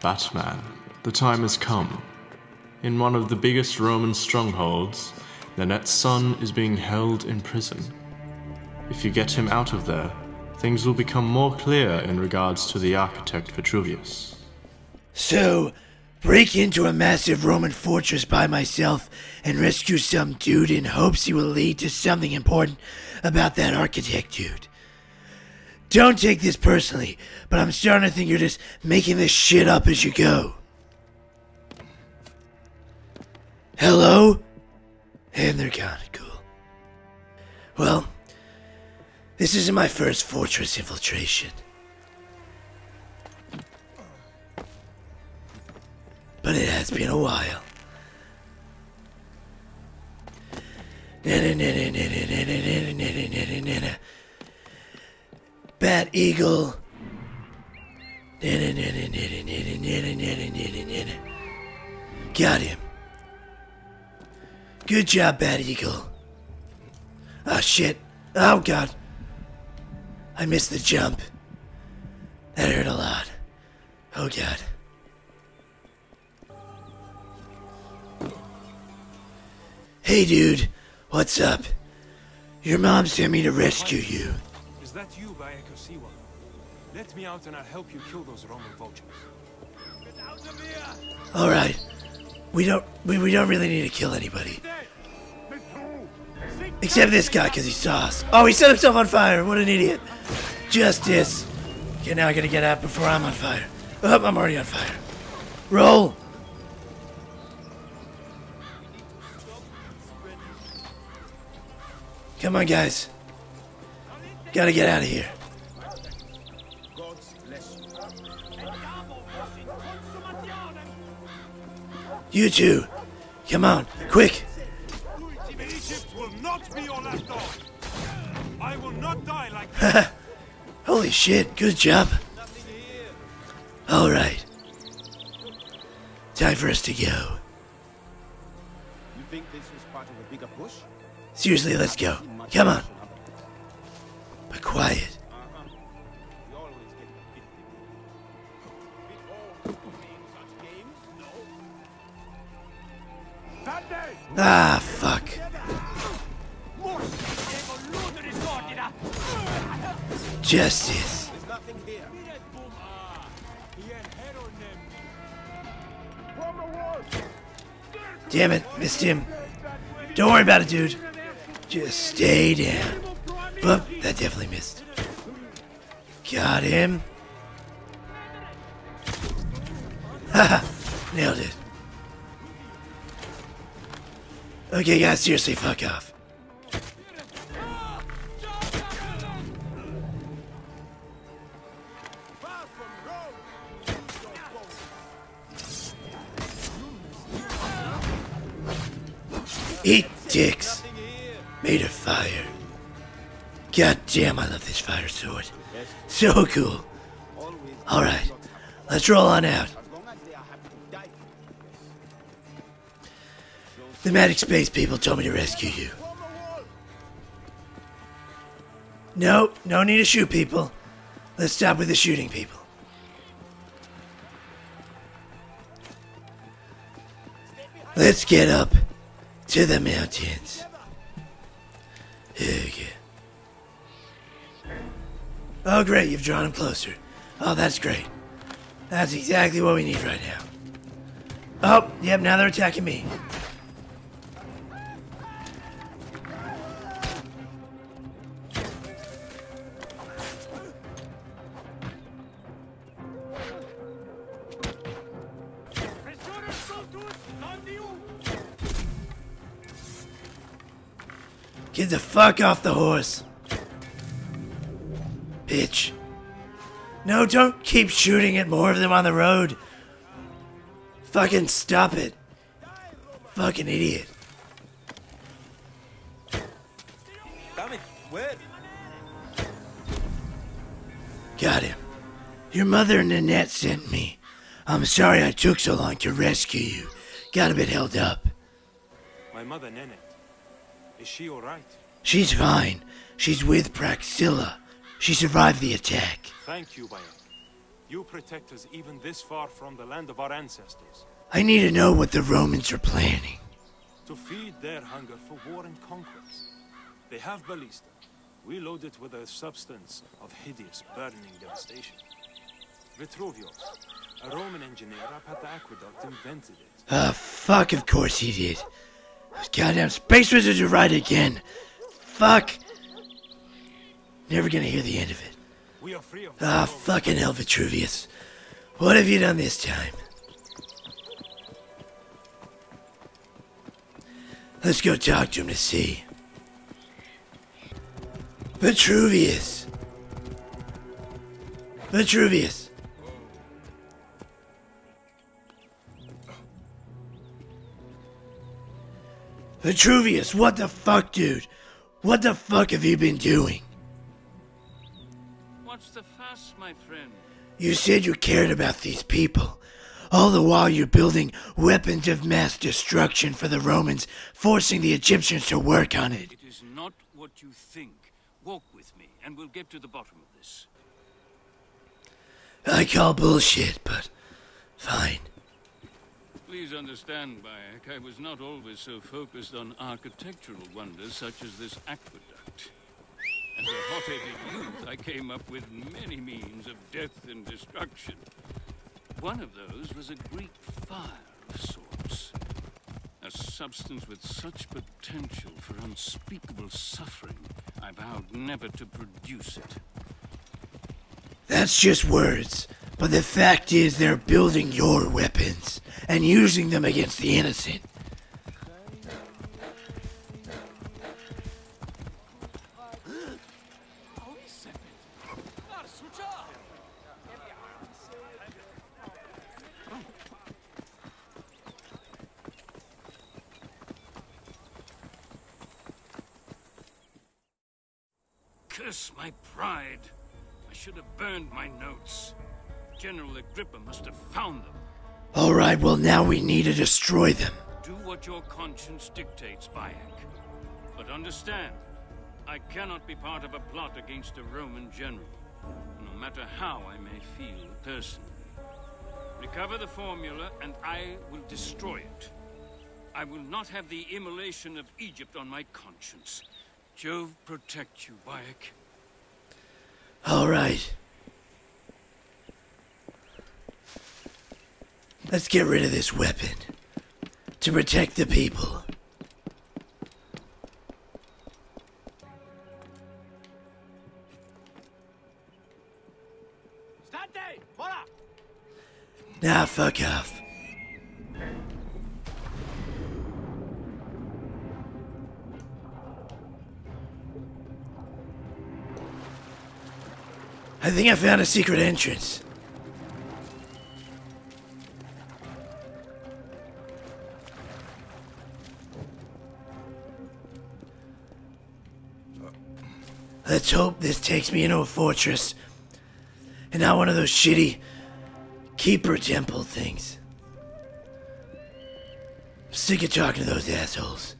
Batman, the time has come. In one of the biggest Roman strongholds, Nanette's son is being held in prison. If you get him out of there, things will become more clear in regards to the architect Vitruvius. So, break into a massive Roman fortress by myself and rescue some dude in hopes he will lead to something important about that architect dude. Don't take this personally, but I'm starting to think you're just making this shit up as you go. Hello? And they're gone. Cool. Well, this isn't my first fortress infiltration. But it has been a while. Bat Eagle. Got him. Good job, Bat Eagle. Oh shit. Oh god. I missed the jump. That hurt a lot. Oh god. Hey dude, what's up? Your mom sent me to rescue you. Is that you, Bayek of Siwa? Let me out and I'll help you kill those Roman vultures. Get out of here! Alright. We don't we, we don't really need to kill anybody. Except this guy, because he saw us. Oh, he set himself on fire. What an idiot. Justice. Okay, now I gotta get out before I'm on fire. Oh, I'm already on fire. Roll. Come on, guys. Gotta get out of here. You two. Come on, quick. Egypt will not be your last dog! I will not die like Holy shit, good job. Alright. Time for us to go. You think this is part of a bigger push? Seriously, let's go. Come on. No? Ah, fuck. Justice. There's nothing here. Damn it, missed him. Don't worry about it, dude. Just stay down. But that definitely missed. Got him. Haha, nailed it. Okay, guys, seriously, fuck off. Damn, I love this fire sword. So cool. Alright, let's roll on out. The Magic Space people told me to rescue you. No, no need to shoot people. Let's stop with the shooting people. Let's get up to the mountains. Okay. Oh, great, you've drawn him closer. Oh, that's great. That's exactly what we need right now. Oh, yep, now they're attacking me. Get the fuck off the horse. Bitch. No, don't keep shooting at more of them on the road. Fucking stop it. Fucking idiot. Damn it, where? Got him. Your mother Nanette sent me. I'm sorry I took so long to rescue you. Got a bit held up. My mother, Nanette. Is she alright? She's fine. She's with Praxilla. She survived the attack. Thank you, Bayek. You protect us even this far from the land of our ancestors. I need to know what the Romans are planning. To feed their hunger for war and conquest. They have ballista. We load it with a substance of hideous, burning devastation. Vitruvius, a Roman engineer up at the aqueduct, invented it. Ah, fuck, of course he did. Those goddamn space wizards are right again. Fuck. Never gonna hear the end of it. We are free of Ah, fucking hell, Vitruvius. What have you done this time? Let's go talk to him to see. Vitruvius. Vitruvius. Vitruvius, what the fuck, dude? What the fuck have you been doing? What's the fuss, my friend? You said you cared about these people. All the while you're building weapons of mass destruction for the Romans, forcing the Egyptians to work on it. It is not what you think. Walk with me, and we'll get to the bottom of this. I call bullshit, but fine. Please understand, Bayek, I was not always so focused on architectural wonders such as this aqueduct. As a hot-headed youth, I came up with many means of death and destruction. One of those was a Greek fire of sorts. A substance with such potential for unspeakable suffering, I vowed never to produce it. That's just words. But the fact is, they're building your weapons and using them against the innocent. Curse my pride. I should have burned my notes. General Agrippa must have found them. Alright, well, now we need to destroy them. Do what your conscience dictates, Bayek. But understand, I cannot be part of a plot against a Roman general, no matter how I may feel personally. Recover the formula, and I will destroy it. I will not have the immolation of Egypt on my conscience. Jove protect you, Bayek. Alright. Let's get rid of this weapon. To protect the people. Voila! Nah, fuck off. I think I found a secret entrance. Let's hope this takes me into a fortress. And not one of those shitty keeper temple things. I'm sick of talking to those assholes.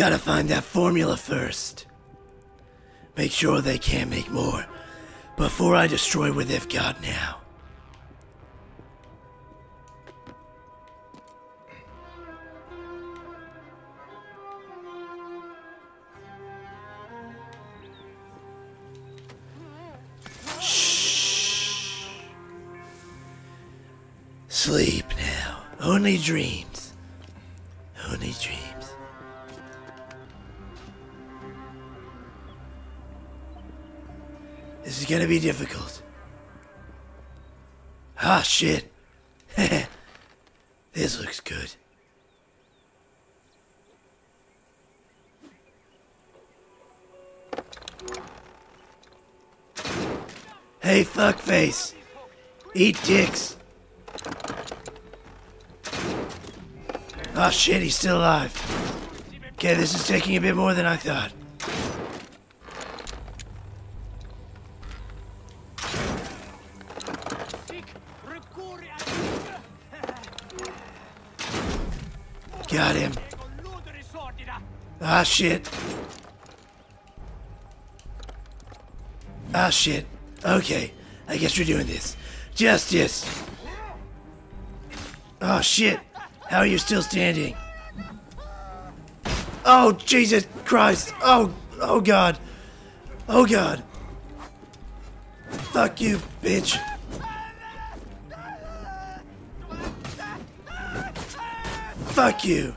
Gotta find that formula first. Make sure they can't make more before I destroy what they've got now. Shit. this looks good. Hey, fuckface. Eat dicks. Oh shit, he's still alive. Okay, this is taking a bit more than I thought. Got him. Ah, shit. Ah, shit. Okay, I guess we're doing this. Justice! Oh, shit. How are you still standing? Oh, Jesus Christ. Oh, oh, God. Oh, God. Fuck you, bitch. Fuck you.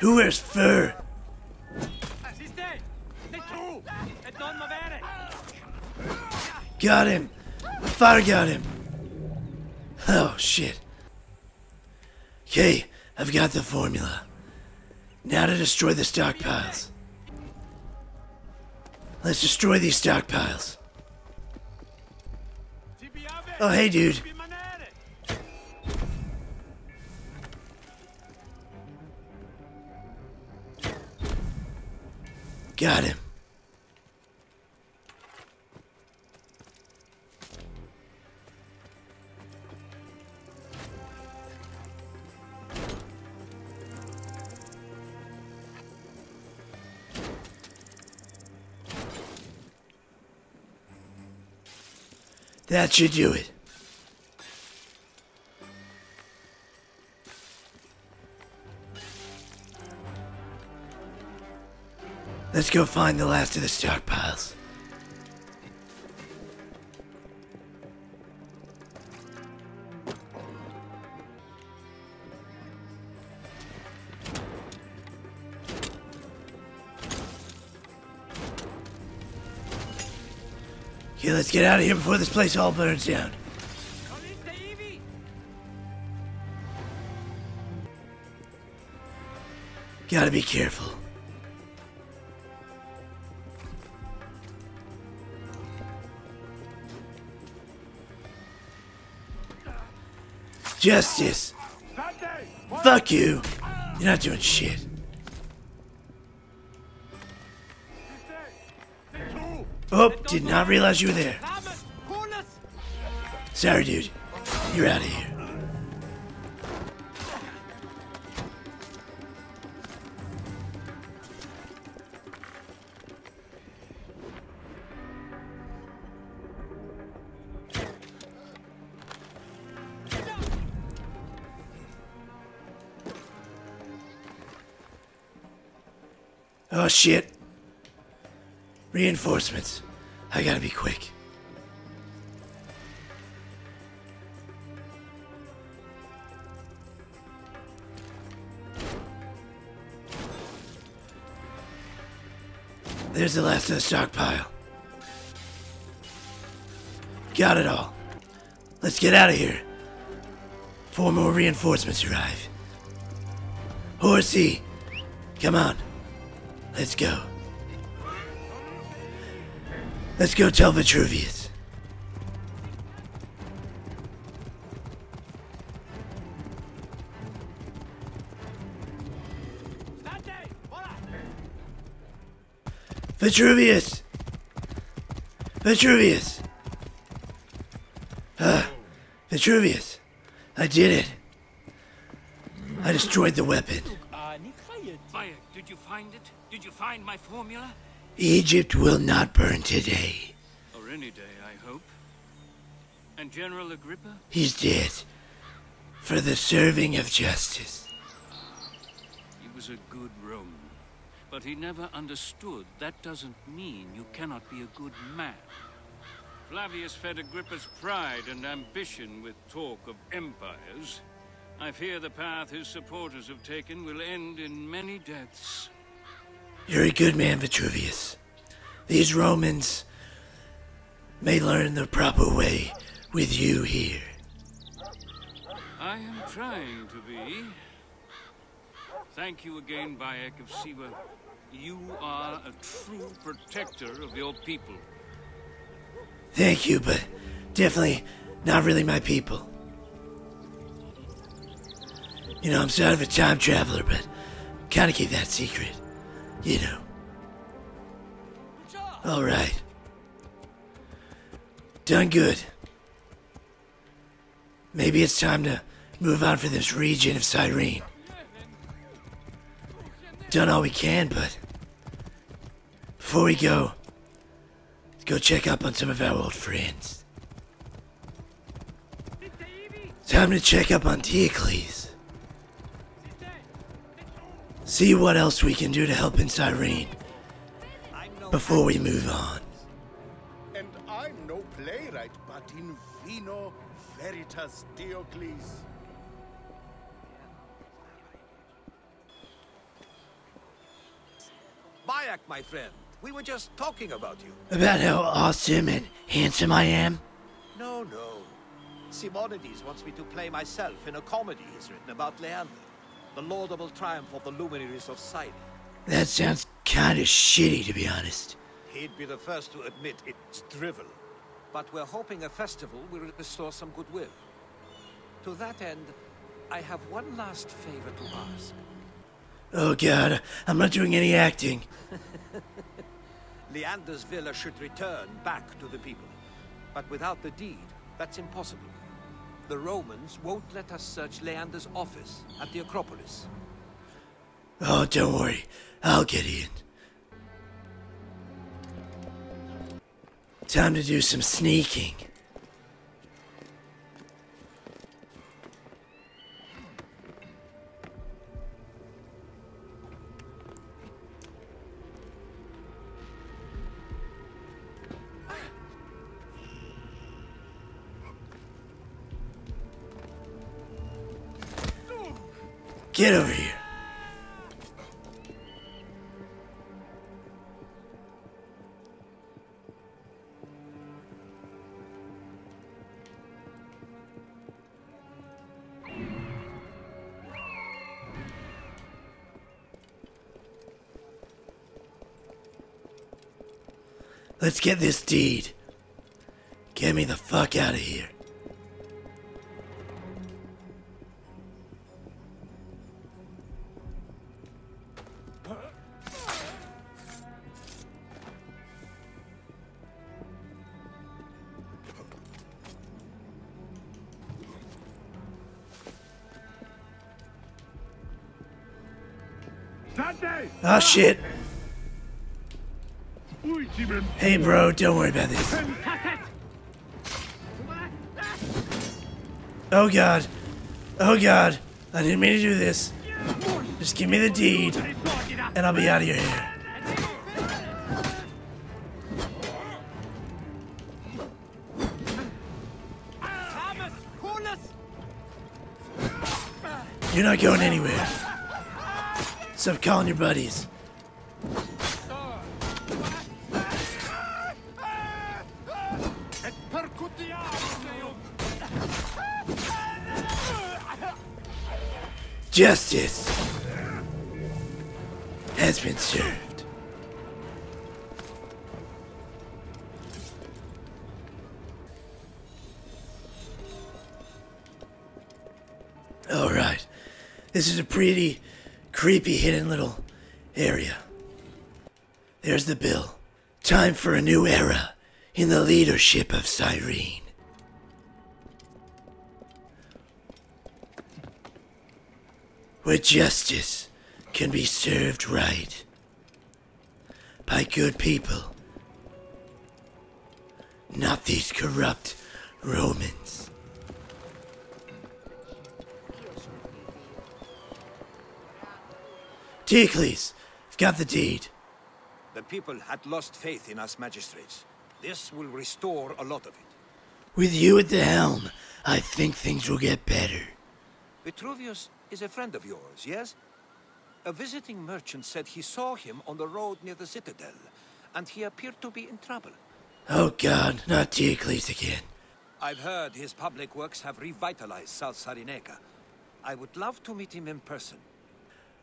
Who wears fur? Got him. Fire got him. Oh, shit. Okay, I've got the formula. Now to destroy the stockpiles. Let's destroy these stockpiles. Oh, hey, dude. Got him. That should do it. Let's go find the last of the stockpiles. Okay, let's get out of here before this place all burns down. Gotta be careful. Justice! Fuck you! You're not doing shit. Oh, did not realize you were there. Sorry, dude. You're out of here. Shit. Reinforcements. I gotta be quick. There's the last of the stockpile. Got it all. Let's get out of here. Four more reinforcements arrive. Horsey, come on. Let's go. Let's go tell Vitruvius. Vitruvius! Vitruvius! Uh, Vitruvius! I did it! I destroyed the weapon. Find my formula? Egypt will not burn today. Or any day, I hope. And General Agrippa? He's dead. For the serving of justice. He was a good Roman. But he never understood that doesn't mean you cannot be a good man. Flavius fed Agrippa's pride and ambition with talk of empires. I fear the path his supporters have taken will end in many deaths. You're a good man, Vitruvius. These Romans may learn the proper way with you here. I am trying to be. Thank you again, Bayek of Siwa. You are a true protector of your people. Thank you, but definitely not really my people. You know, I'm sort of a time traveler, but kind of keep that secret. You know. Alright. Done good. Maybe it's time to move on from this region of Cyrene. Done all we can, but before we go, let's go check up on some of our old friends. Time to check up on Diocles. See what else we can do to help in Cyrene before we move on. And I'm no playwright, but in vino veritas Diocles. Bayek, my friend, we were just talking about you. About how awesome and handsome I am? No, no. Simonides wants me to play myself in a comedy he's written about Leander, the laudable triumph of the luminaries of Sidon. That sounds kinda shitty, to be honest. He'd be the first to admit it's drivel. But we're hoping a festival will restore some goodwill. To that end, I have one last favor to ask. Oh god, I'm not doing any acting. Leander's villa should return back to the people. But without the deed, that's impossible. The Romans won't let us search Leander's office at the Acropolis. Oh, don't worry. I'll get in. Time to do some sneaking. Get over here. Let's get this deed. Get me the fuck out of here. Oh shit. Hey bro, don't worry about this. Oh god. Oh god. I didn't mean to do this. Just give me the deed, and I'll be out of your hair. You're not going anywhere. Stop calling your buddies. Justice has been served. All right. This is a pretty creepy hidden little area. There's the bill. Time for a new era in the leadership of Cyrene. Where justice can be served right by good people, not these corrupt Romans. Diocles, I've got the deed. The people had lost faith in us magistrates. This will restore a lot of it. With you at the helm, I think things will get better. Vitruvius is a friend of yours, yes? A visiting merchant said he saw him on the road near the citadel, and he appeared to be in trouble. Oh god, not Diocles again. I've heard his public works have revitalized South Cyrenaica. I would love to meet him in person.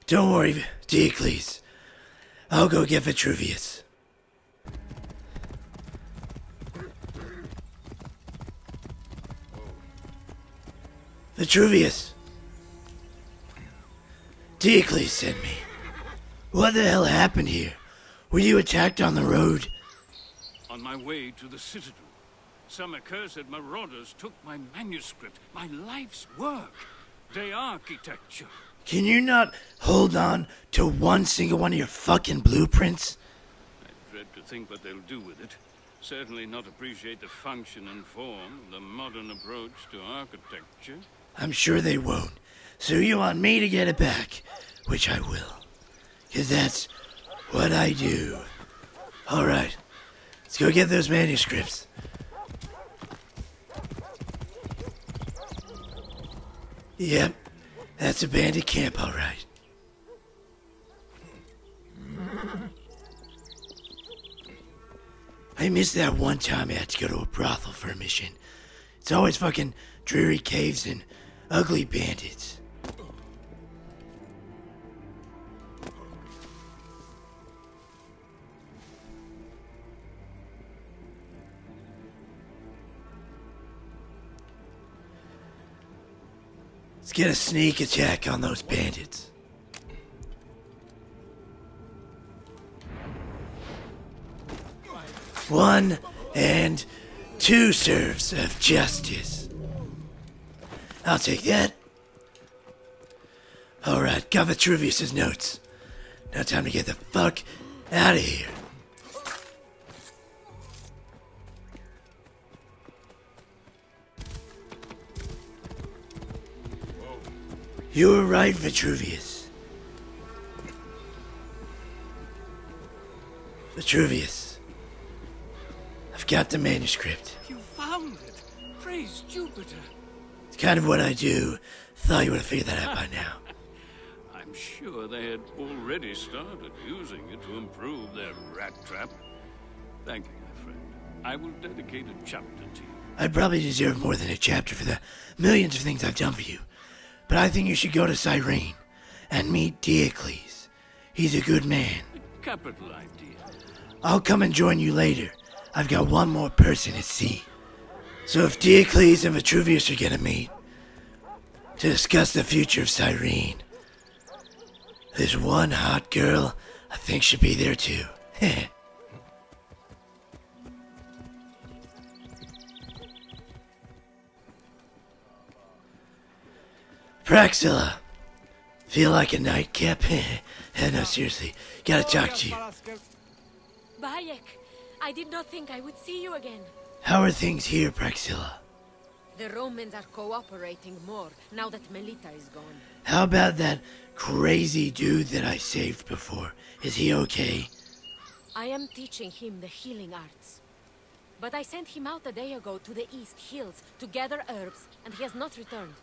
Don't worry, Diocles. I'll go get Vitruvius. Vitruvius! Diocles sent me. What the hell happened here? Were you attacked on the road? On my way to the citadel, some accursed marauders took my manuscript, my life's work. The architecture. Can you not hold on to one single one of your fucking blueprints? I dread to think what they'll do with it. Certainly not appreciate the function and form the modern approach to architecture. I'm sure they won't. So you want me to get it back, which I will. Because that's what I do. Alright, let's go get those manuscripts. Yep, that's a bandit camp, alright. I missed that one time I had to go to a brothel for a mission. It's always fucking dreary caves and ugly bandits. Let's get a sneak attack on those bandits. One and two serves of justice. I'll take that. Alright, got Vitruvius's notes. Now time to get the fuck out of here. You were right, Vitruvius. Vitruvius. I've got the manuscript. You found it! Praise Jupiter! It's kind of what I do. Thought you would have figured that out by now. I'm sure they had already started using it to improve their rat trap. Thank you, my friend. I will dedicate a chapter to you. I probably deserve more than a chapter for the millions of things I've done for you. But I think you should go to Cyrene and meet Diocles. He's a good man. Capital idea. I'll come and join you later. I've got one more person at sea. So if Diocles and Vitruvius are gonna meet to discuss the future of Cyrene, there's one hot girl I think should be there too. Praxilla, feel like a nightcap? no, seriously, gotta talk to you. Bayek, I did not think I would see you again. How are things here, Praxilla? The Romans are cooperating more now that Melita is gone. How about that crazy dude that I saved before? Is he okay? I am teaching him the healing arts. But I sent him out a day ago to the east hills to gather herbs, and he has not returned.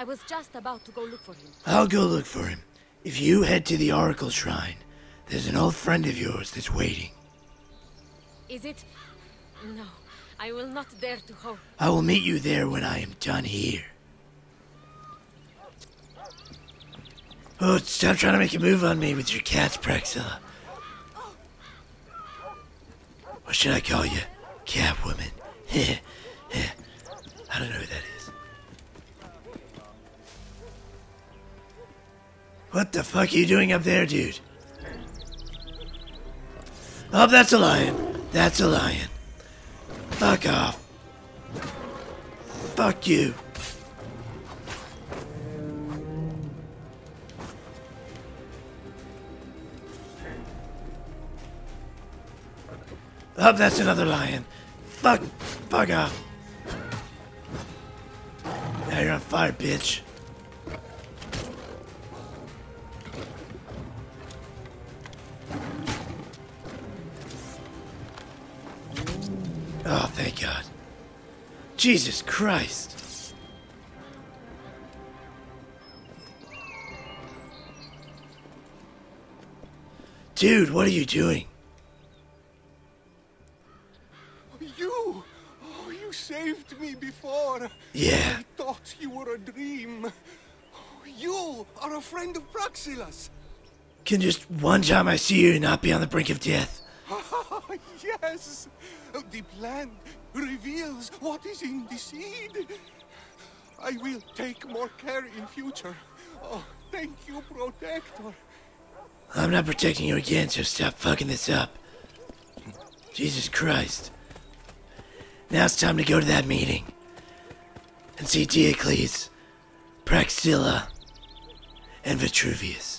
I was just about to go look for him. I'll go look for him. If you head to the Oracle Shrine, there's an old friend of yours that's waiting. Is it? No, I will not dare to hope. I will meet you there when I am done here. Oh, stop trying to make a move on me with your cats, Praxilla. What should I call you? Catwoman. I don't know who that is. What the fuck are you doing up there, dude? Oh, that's a lion. That's a lion. Fuck off. Fuck you. Oh, that's another lion. Fuck. Fuck off. Now you're on fire, bitch. Jesus Christ. Dude, what are you doing? You! Oh, you saved me before. Yeah. I thought you were a dream. You are a friend of Praxilla's. Can just one time I see you not be on the brink of death? yes! The plant reveals what is in the seed. I will take more care in future. Oh, thank you, Protector. I'm not protecting you again, so stop fucking this up. Jesus Christ. Now it's time to go to that meeting. And see Diocles. Praxilla and Vitruvius.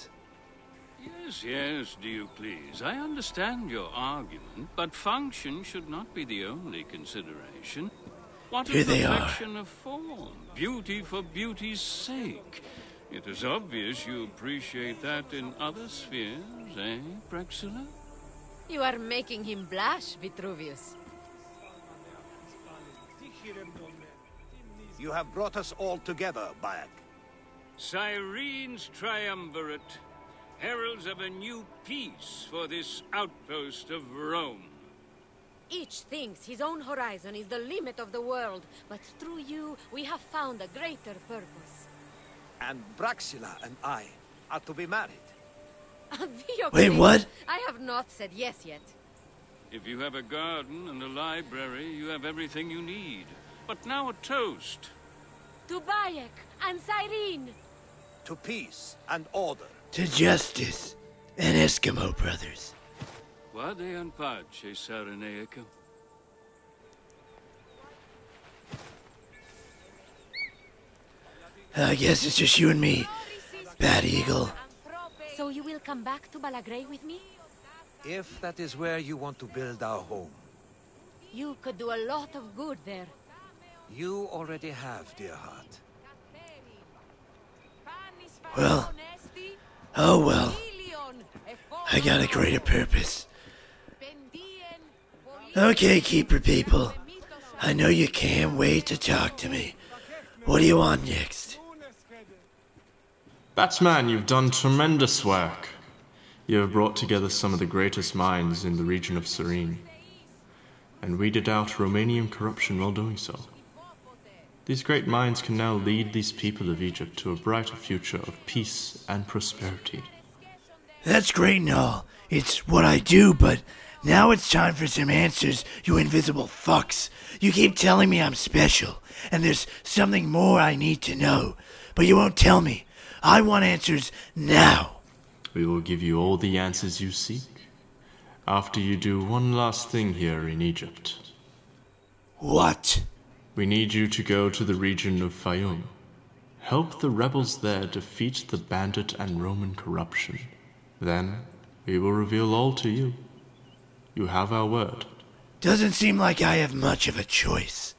Yes, yes, Diocles. I understand your argument, but function should not be the only consideration. What Here is they are. perfection of form? Beauty for beauty's sake. It is obvious you appreciate that in other spheres, eh, Praxilla? You are making him blush, Vitruvius. You have brought us all together, Bayek. Cyrene's triumvirate, heralds of a new peace for this outpost of Rome. Each thinks his own horizon is the limit of the world, but through you, we have found a greater purpose. And Praxilla and I are to be married. Wait, what? I have not said yes yet. If you have a garden and a library, you have everything you need. But now a toast. To Bayek and Cyrene! To peace and order. To justice and Eskimo brothers. Vade in pace, Cyrenaica. I guess it's just you and me, Bad Eagle. So you will come back to Balagray with me? If that is where you want to build our home, You could do a lot of good there. you already have, dear heart. Well, oh well. I got a greater purpose. Okay, Keeper people. I know you can't wait to talk to me. What do you want next? Batman, you've done tremendous work. You have brought together some of the greatest minds in the region of Cyrene, and weeded out Romanian corruption while doing so. These great minds can now lead these people of Egypt to a brighter future of peace and prosperity. That's great and all. It's what I do, but now it's time for some answers, you invisible fucks. You keep telling me I'm special, and there's something more I need to know, but you won't tell me. I want answers now. We will give you all the answers you seek after you do one last thing here in Egypt. What? We need you to go to the region of Fayum. Help the rebels there defeat the bandit and Roman corruption. Then we will reveal all to you. You have our word. Doesn't seem like I have much of a choice.